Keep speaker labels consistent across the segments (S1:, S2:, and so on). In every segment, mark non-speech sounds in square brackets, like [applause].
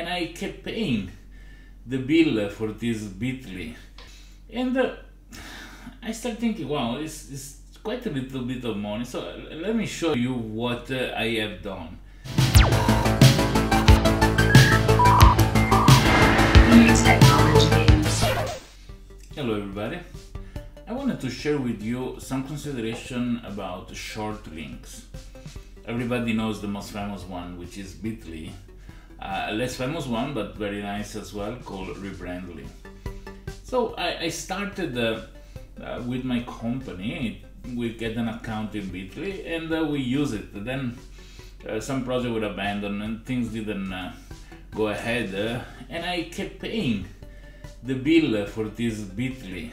S1: and I kept paying the bill for this Bitly. And uh, I started thinking, wow, it's, it's quite a little bit of money. So let me show you what uh, I have done. Hello everybody. I wanted to share with you some consideration about short links. Everybody knows the most famous one, which is Bitly. Uh, a less famous one, but very nice as well, called Rebrandly. So I, I started uh, uh, with my company. We get an account in Bitly and uh, we use it. Then uh, some project would abandon and things didn't uh, go ahead, and I kept paying the bill for this Bitly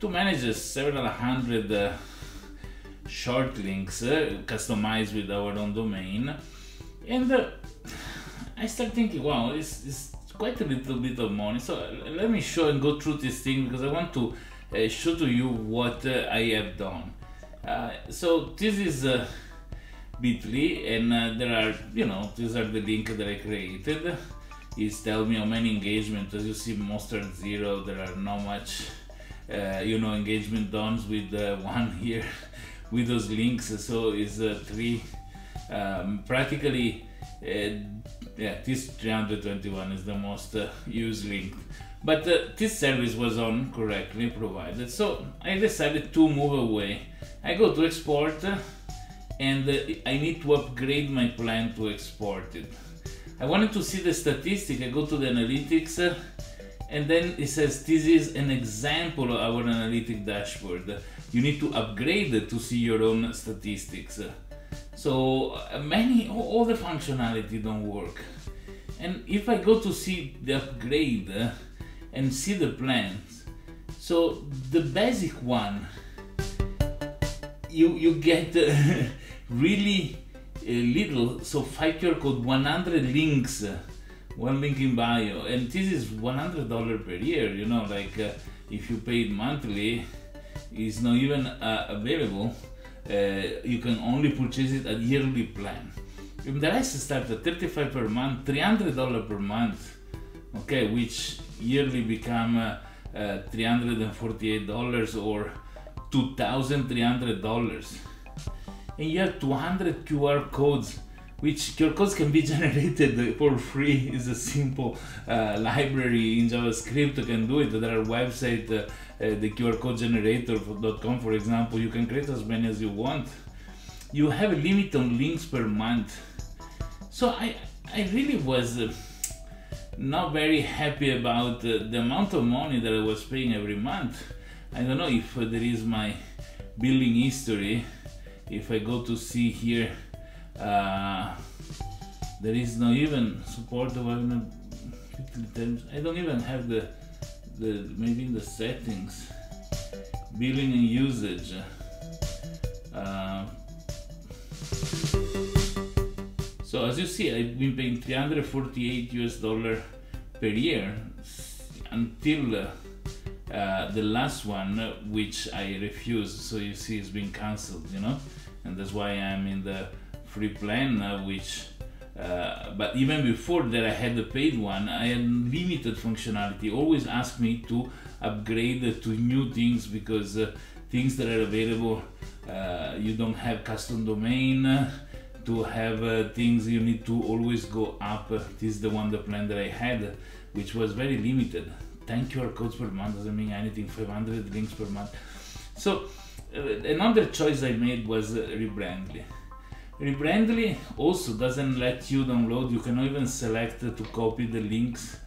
S1: to manage several hundred uh, short links uh, customized with our own domain and uh, I start thinking wow it's, it's quite a little bit of money. So uh, let me show and go through this thing because I want to uh, show to you what uh, I have done. So this is Bitly and there are you know these are the links that I created. Is tell me how many engagement as you see most are zero there are not much uh, you know engagement done with uh, [laughs] one here with those links. So it's uh, three um, practically uh, yeah this 321 is the most uh, used link but uh, this service was on correctly provided so I decided to move away I go to export and I need to upgrade my plan to export it I wanted to see the statistic. I go to the analytics uh, and then it says this is an example of our analytic dashboard. You need to upgrade to see your own statistics. So uh, many, all the functionality don't work. And if I go to see the upgrade uh, and see the plans, so the basic one, you you get [laughs] really little, so five QR code 100 links, one link in bio, and this is $100 per year, you know, like uh, if you pay it monthly, it's not even uh, available. Uh, you can only purchase it at yearly plan. If the rest start at 35 per month, $300 per month, okay, which yearly become uh, uh, $348 or $2,300 and you have 200 QR codes which QR codes can be [laughs] generated for free. Is a simple uh, library in JavaScript. You can do it. There are website uh, uh, the QR code generator.com for example. You can create as many as you want. You have a limit on links per month. So I I really was uh, not very happy about uh, the amount of money that I was paying every month. I don't know if uh, there is my billing history. If I go to see here uh, there is no even support of terms. I don't even have the the maybe in the settings. Billing and usage. Uh, so as you see I've been paying 348 US dollar per year until uh, the last one which I refused so you see it's been cancelled you know? And that's why I'm in the free plan uh, which uh, but even before that I had the paid one I had limited functionality. Always ask me to upgrade to new things because uh, things that are available uh, you don't have custom domain. To have uh, things you need to always go up. This is the one the plan that I had which was very limited. 10 QR codes per month doesn't mean anything 500 links per month. So uh, another choice I made was uh, Rebrandly. Rebrandly also doesn't let you download, you cannot even select to copy the links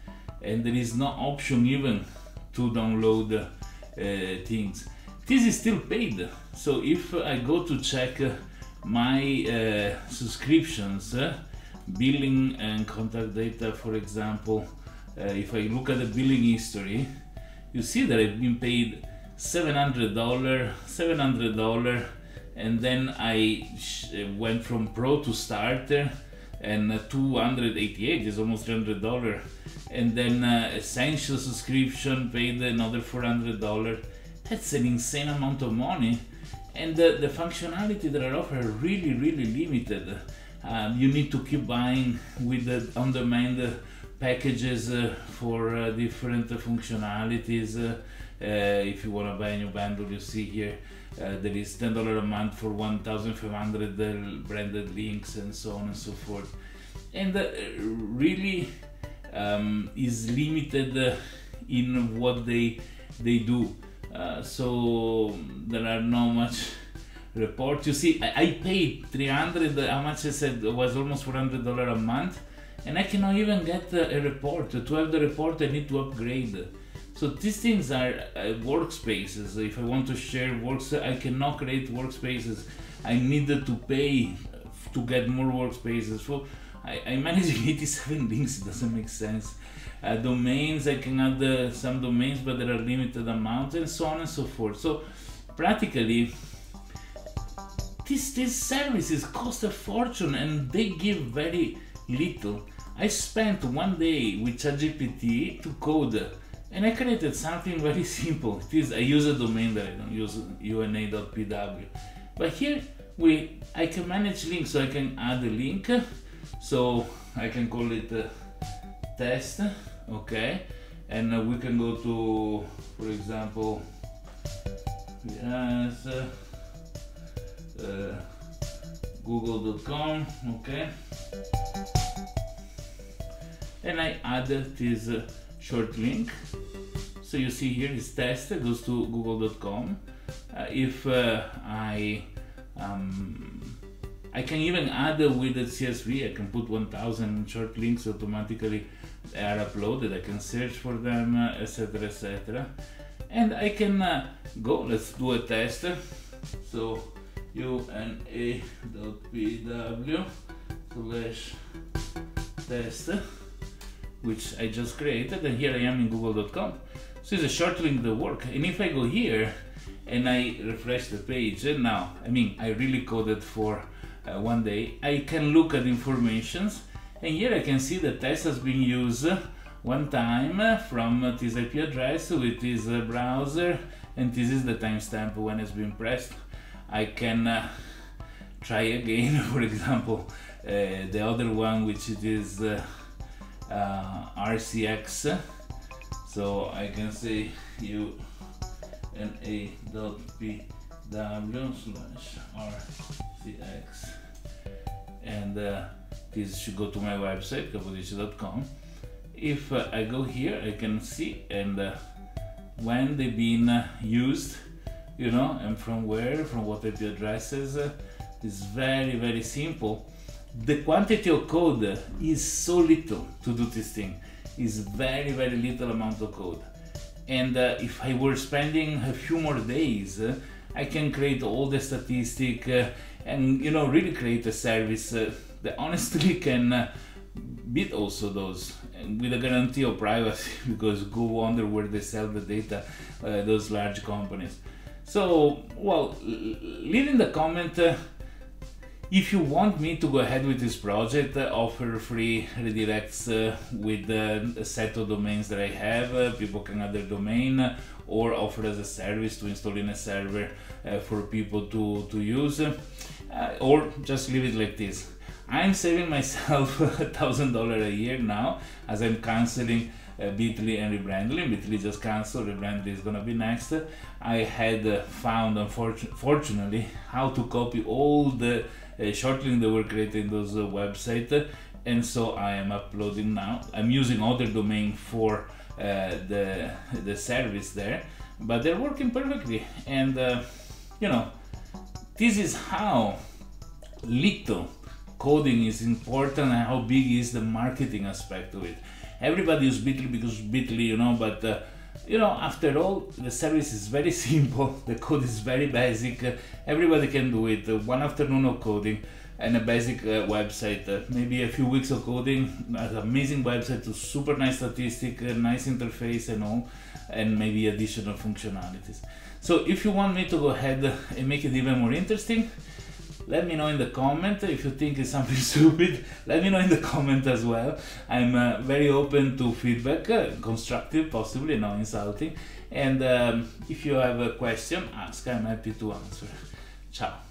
S1: and there is no option even to download uh, things. This is still paid, so if I go to check my uh, subscriptions, uh, billing and contact data for example, uh, if I look at the billing history, you see that I've been paid $700 $700 and then I went from pro to starter and uh, 288 is almost $300 and then uh, essential subscription paid another $400 that's an insane amount of money. And the, the functionality that are offered are really really limited. Um, you need to keep buying with the on-demand packages uh, for uh, different functionalities. Uh, if you want to buy a new bundle, you see here uh, there is ten dollar a month for one thousand five hundred branded links and so on and so forth. And really um, is limited in what they they do. Uh, so there are not much report. You see, I, I paid 300. How much I said was almost 400 dollar a month, and I cannot even get a, a report. To have the report, I need to upgrade. So these things are uh, workspaces. If I want to share works, I cannot create workspaces. I needed to pay to get more workspaces. So I, I managing [laughs] 87 links. It doesn't make sense. Uh, domains, I can add uh, some domains, but there are limited amounts, and so on and so forth. So practically, these these services cost a fortune, and they give very little. I spent one day with ChatGPT to code and I created something [laughs] very simple. It is I use a domain that I don't use una.pw. But here we I can manage links, so I can add a link. So I can call it test, okay, and uh, we can go to, for example, yes, uh, uh google.com, okay, and I added this uh, short link. So you see here is test goes to google.com. Uh, if uh, I um, I can even add with the CSV, I can put 1000 short links automatically are uploaded. I can search for them, etc. Uh, etc. And I can uh, go, let's do a test. So una.pw slash test which I just created and here I am in google.com. So it's a short link that work. And if I go here and I refresh the page and now, I mean, I really coded for uh, one day, I can look at informations and here I can see the test has been used one time from this IP address with this browser and this is the timestamp when it's been pressed. I can uh, try again, [laughs] for example, uh, the other one which it is uh, uh, RCX so I can say u n a dot p w slash rcx and uh, this should go to my website capodieci.com if uh, I go here I can see and uh, when they've been uh, used you know and from where from what IP addresses. Uh, it's very very simple the quantity of code is so little to do this thing. Is very very little amount of code. And uh, if i were spending a few more days uh, i can create all the statistic uh, and you know really create a service uh, that honestly [laughs] can uh, beat also those with a guarantee of privacy [laughs] because go wonder where they sell the data uh, those large companies. So well leave in the comment if you want me to go ahead with this project, uh, offer free redirects uh, with uh, a set of domains that I have, uh, people can add their domain, uh, or offer as a service to install in a server uh, for people to, to use, or just leave it like this. I'm saving myself [laughs] a thousand dollars a year now as I'm canceling Bitly and Rebrandly. Bitly just canceled, Rebrandly is gonna be next. I had uh, found, unfortunately, how to copy all the uh, shortly they were creating those uh, website and so I am uploading now. I'm using other domain for uh, the the service there, but they're working perfectly. And uh, you know, this is how little coding is important and how big is the marketing aspect of it. Everybody uses Bitly because Bitly, you know, but uh, you know, after all, the service is very [laughs] simple, the code is very basic, uh, everybody can do it. Uh, one afternoon of coding and a basic uh, website, uh, maybe a few weeks of coding, an amazing website, a super nice statistic, a nice interface and all, and maybe additional functionalities. So if you want me to go ahead and make it even more interesting, let me know in the comment if you think it's something [laughs] stupid. Let me know in the comment as well. I'm uh, very open to feedback uh, constructive possibly not insulting. And um, if you have a question ask. I'm happy to answer. Ciao